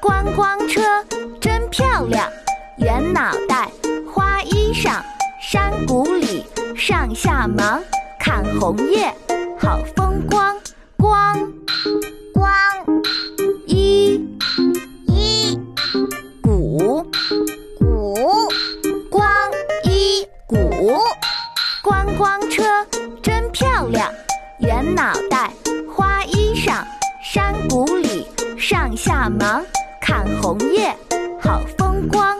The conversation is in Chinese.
观光车真漂亮，圆脑袋，花衣裳，山谷里上下忙，看红叶，好风光。光光一一鼓鼓光一鼓，观光车真漂亮，圆脑袋。谷里上下忙看红叶好风光。